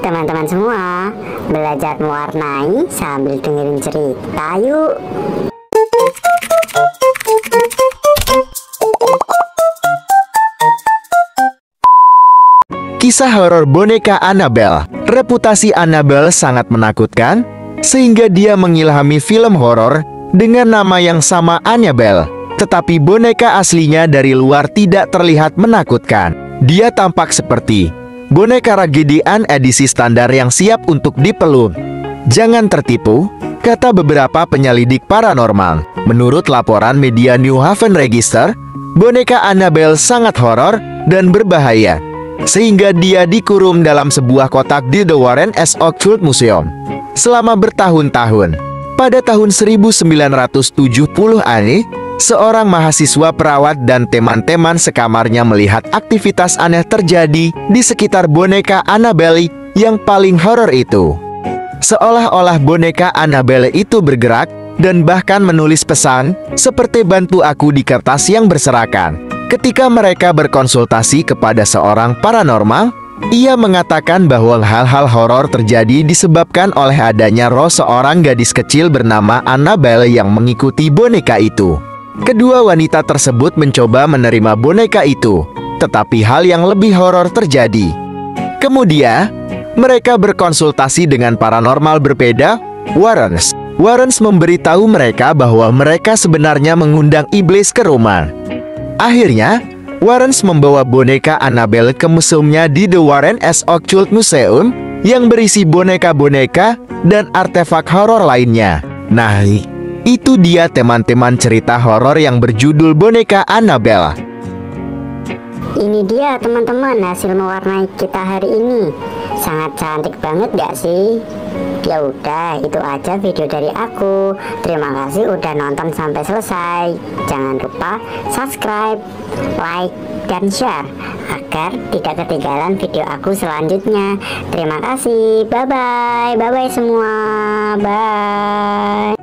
teman-teman semua, belajar mewarnai sambil dengerin cerita yuk. Kisah horor boneka Annabelle. Reputasi Annabelle sangat menakutkan, sehingga dia mengilhami film horor dengan nama yang sama Annabelle. Tetapi boneka aslinya dari luar tidak terlihat menakutkan. Dia tampak seperti boneka tragedian edisi standar yang siap untuk dipeluk. Jangan tertipu, kata beberapa penyelidik paranormal. Menurut laporan media New Haven Register, boneka Annabelle sangat horor dan berbahaya sehingga dia dikurung dalam sebuah kotak di The Warren S. Occult Museum selama bertahun-tahun. Pada tahun 1970 ani, seorang mahasiswa perawat dan teman-teman sekamarnya melihat aktivitas aneh terjadi di sekitar boneka Annabelle yang paling horor itu. Seolah-olah boneka Annabelle itu bergerak dan bahkan menulis pesan seperti bantu aku di kertas yang berserakan. Ketika mereka berkonsultasi kepada seorang paranormal, ia mengatakan bahwa hal-hal horor terjadi disebabkan oleh adanya roh seorang gadis kecil bernama Annabelle yang mengikuti boneka itu. Kedua wanita tersebut mencoba menerima boneka itu, tetapi hal yang lebih horor terjadi. Kemudian, mereka berkonsultasi dengan paranormal berbeda, Warrens. Warrens memberitahu mereka bahwa mereka sebenarnya mengundang iblis ke rumah. Akhirnya, Warrens membawa boneka Annabelle ke museumnya di The Warren S. Occult Museum yang berisi boneka-boneka dan artefak horor lainnya. Nah, itu dia teman-teman cerita horor yang berjudul Boneka Annabelle. Ini dia teman-teman hasil mewarnai kita hari ini. Sangat cantik banget gak sih? Ya udah, itu aja video dari aku. Terima kasih udah nonton sampai selesai. Jangan lupa subscribe, like, dan share agar tidak ketinggalan video aku selanjutnya. Terima kasih. Bye bye. Bye bye semua. Bye.